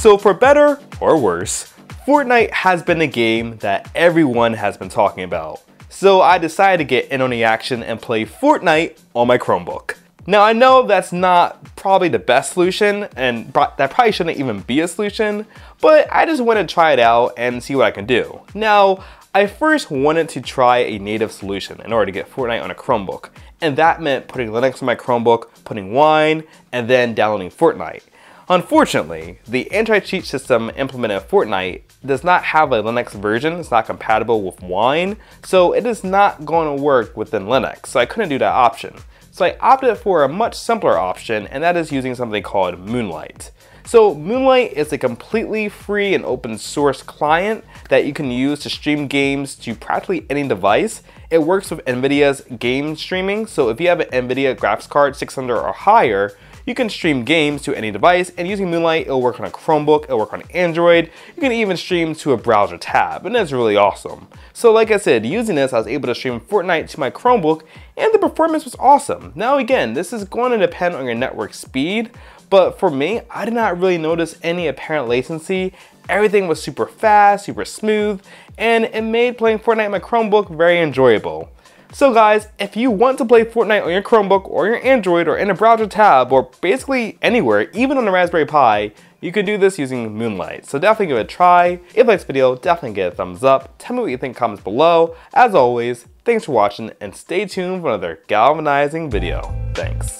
So for better or worse, Fortnite has been a game that everyone has been talking about. So I decided to get in on the action and play Fortnite on my Chromebook. Now I know that's not probably the best solution and that probably shouldn't even be a solution, but I just want to try it out and see what I can do. Now, I first wanted to try a native solution in order to get Fortnite on a Chromebook, and that meant putting Linux on my Chromebook, putting Wine, and then downloading Fortnite. Unfortunately, the anti-cheat system implemented in Fortnite does not have a Linux version, it's not compatible with Wine, so it is not going to work within Linux, so I couldn't do that option. So I opted for a much simpler option, and that is using something called Moonlight. So Moonlight is a completely free and open source client that you can use to stream games to practically any device. It works with NVIDIA's game streaming, so if you have an NVIDIA graphics card 600 or higher, you can stream games to any device, and using Moonlight, it'll work on a Chromebook, it'll work on Android, you can even stream to a browser tab, and that's really awesome. So like I said, using this, I was able to stream Fortnite to my Chromebook, and the performance was awesome. Now again, this is going to depend on your network speed, but for me, I did not really notice any apparent latency. Everything was super fast, super smooth, and it made playing Fortnite on my Chromebook very enjoyable. So guys, if you want to play Fortnite on your Chromebook or your Android or in a browser tab or basically anywhere, even on a Raspberry Pi, you can do this using Moonlight. So definitely give it a try. If you like this video, definitely give it a thumbs up. Tell me what you think in comments below. As always, thanks for watching and stay tuned for another galvanizing video. Thanks.